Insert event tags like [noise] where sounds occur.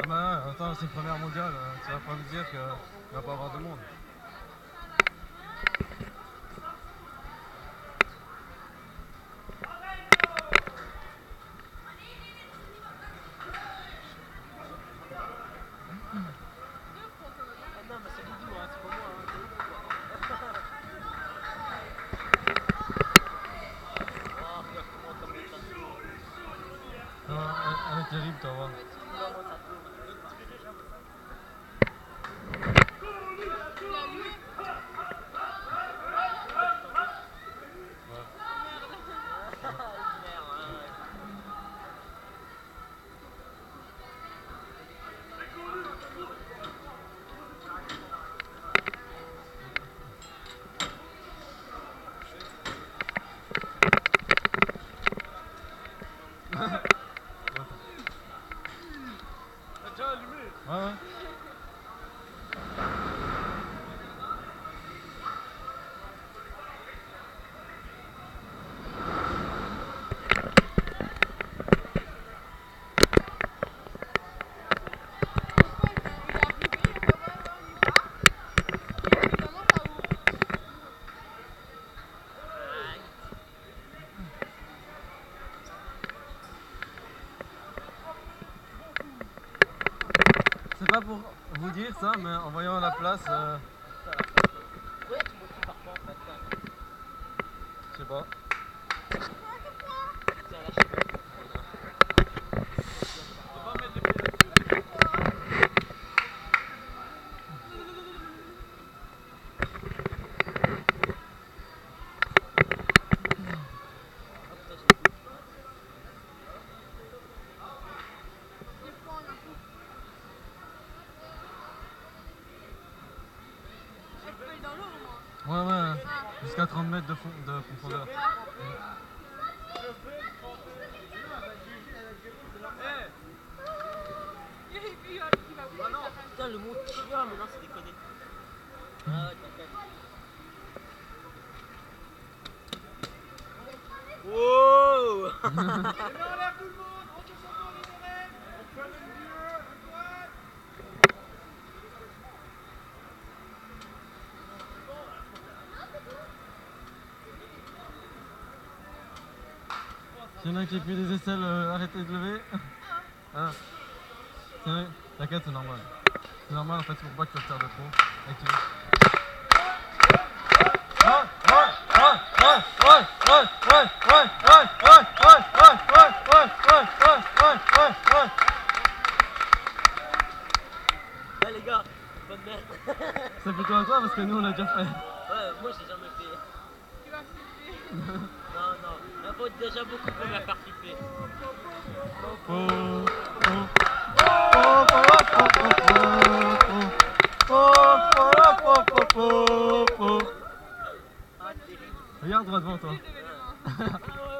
Ah bah attends, c'est une première mondiale, euh, tu vas pas me dire qu'il va pas avoir de monde. Ha? dites ça, hein, mais en voyant la place. Euh, je sais pas. Ouais, ouais, jusqu'à 30 mètres de, fond, de profondeur. Putain, le mot tia, mais non, c'est déconné. Ah ouais, t'inquiète. Wow [laughs] [laughs] Il y en a un qui fait des aisselles, euh, de lever. Ah. T'inquiète, c'est normal. C'est normal en fait, pour pas que tu te de trop. Ouais, les gars, bonne merde. Ça fait quoi à toi? Parce que nous on l'a déjà fait. Ouais, moi j'ai jamais fait. Tu vas. [laughs] vaut déjà beaucoup pour ma participer. Regarde droit devant toi. [laughs]